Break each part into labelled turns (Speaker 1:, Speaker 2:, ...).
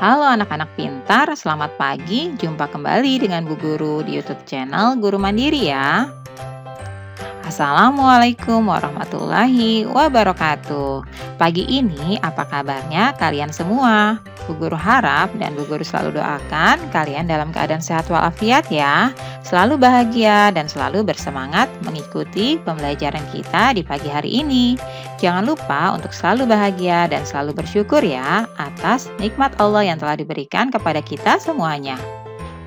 Speaker 1: Halo anak-anak pintar, selamat pagi. Jumpa kembali dengan Bu Guru di YouTube channel Guru Mandiri ya. Assalamualaikum warahmatullahi wabarakatuh. Pagi ini apa kabarnya kalian semua? Bu Guru harap dan Bu Guru selalu doakan kalian dalam keadaan sehat walafiat ya. Selalu bahagia dan selalu bersemangat mengikuti pembelajaran kita di pagi hari ini. Jangan lupa untuk selalu bahagia dan selalu bersyukur ya atas nikmat Allah yang telah diberikan kepada kita semuanya.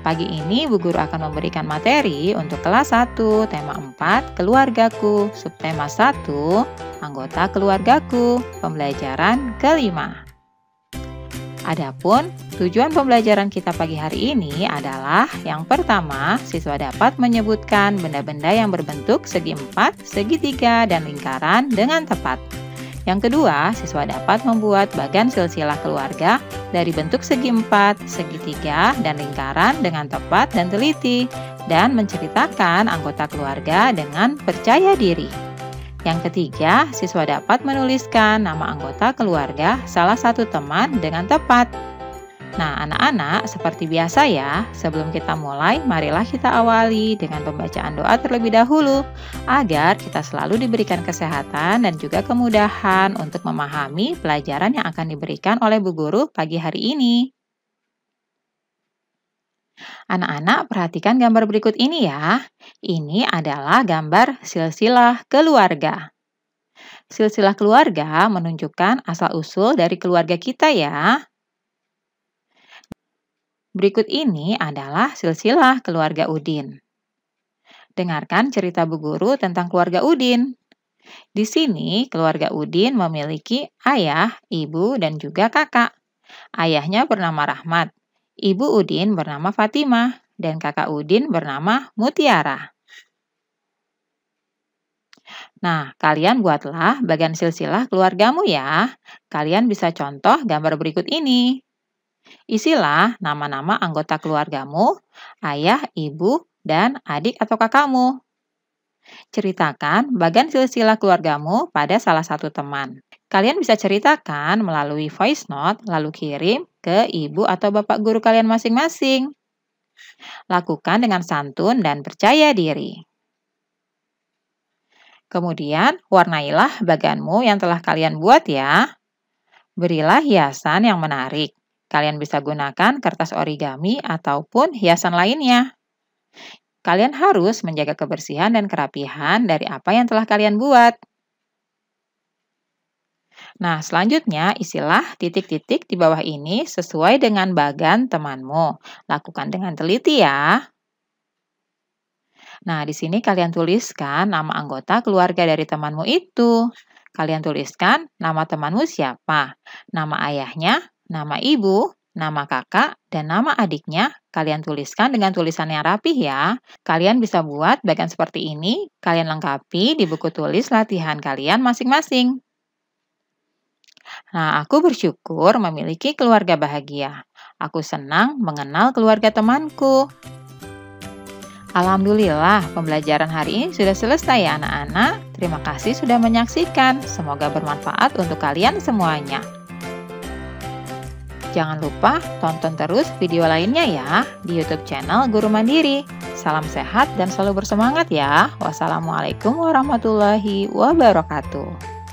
Speaker 1: Pagi ini Bu Guru akan memberikan materi untuk kelas 1, tema 4, keluargaku, subtema 1, anggota keluargaku, pembelajaran kelima. Adapun tujuan pembelajaran kita pagi hari ini adalah yang pertama, siswa dapat menyebutkan benda-benda yang berbentuk segi empat, segitiga, dan lingkaran dengan tepat. Yang kedua, siswa dapat membuat bagan silsilah keluarga dari bentuk segi empat, segitiga, dan lingkaran dengan tepat dan teliti, dan menceritakan anggota keluarga dengan percaya diri. Yang ketiga, siswa dapat menuliskan nama anggota keluarga salah satu teman dengan tepat. Nah, anak-anak, seperti biasa ya, sebelum kita mulai, marilah kita awali dengan pembacaan doa terlebih dahulu, agar kita selalu diberikan kesehatan dan juga kemudahan untuk memahami pelajaran yang akan diberikan oleh Bu Guru pagi hari ini. Anak-anak, perhatikan gambar berikut ini ya. Ini adalah gambar silsilah keluarga. Silsilah keluarga menunjukkan asal-usul dari keluarga kita ya. Berikut ini adalah silsilah keluarga Udin. Dengarkan cerita Bu Guru tentang keluarga Udin. Di sini, keluarga Udin memiliki ayah, ibu, dan juga kakak. Ayahnya bernama Rahmat, Ibu Udin bernama Fatimah dan kakak Udin bernama Mutiara. Nah, kalian buatlah bagian silsilah keluargamu ya. Kalian bisa contoh gambar berikut ini. Isilah nama-nama anggota keluargamu, ayah, ibu, dan adik atau kakakmu. Ceritakan bagian silsilah keluargamu pada salah satu teman. Kalian bisa ceritakan melalui voice note, lalu kirim ke ibu atau bapak guru kalian masing-masing. Lakukan dengan santun dan percaya diri. Kemudian, warnailah baganmu yang telah kalian buat ya. Berilah hiasan yang menarik. Kalian bisa gunakan kertas origami ataupun hiasan lainnya. Kalian harus menjaga kebersihan dan kerapihan dari apa yang telah kalian buat. Nah, selanjutnya isilah titik-titik di bawah ini sesuai dengan bagan temanmu. Lakukan dengan teliti ya. Nah, di sini kalian tuliskan nama anggota keluarga dari temanmu itu. Kalian tuliskan nama temanmu siapa, nama ayahnya, nama ibu, nama kakak, dan nama adiknya. Kalian tuliskan dengan tulisan yang rapih ya. Kalian bisa buat bagian seperti ini, kalian lengkapi di buku tulis latihan kalian masing-masing. Nah, aku bersyukur memiliki keluarga bahagia. Aku senang mengenal keluarga temanku. Alhamdulillah, pembelajaran hari ini sudah selesai ya anak-anak. Terima kasih sudah menyaksikan. Semoga bermanfaat untuk kalian semuanya. Jangan lupa tonton terus video lainnya ya di YouTube channel Guru Mandiri. Salam sehat dan selalu bersemangat ya. Wassalamualaikum warahmatullahi wabarakatuh.